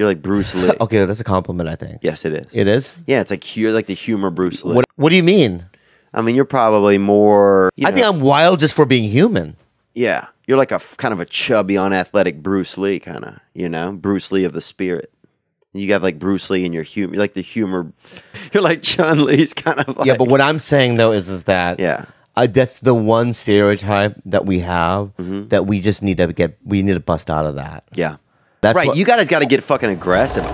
You're like Bruce Lee. Okay, that's a compliment. I think. Yes, it is. It is. Yeah, it's like you're like the humor Bruce Lee. What What do you mean? I mean, you're probably more. you I think I'm wild just for being human. Yeah, you're like a f- kind of a chubby, unathletic Bruce Lee, kind of. You know, Bruce Lee of the spirit. You have like Bruce Lee in your humor, like the humor. You're like Chun Li's kind of. Like, yeah, but what I'm saying though is is that yeah, uh, that's the one stereotype that we have Mm-hmm. that we just need to get we need to bust out of that. yeah. That's right. what- you guys got to get fucking aggressive.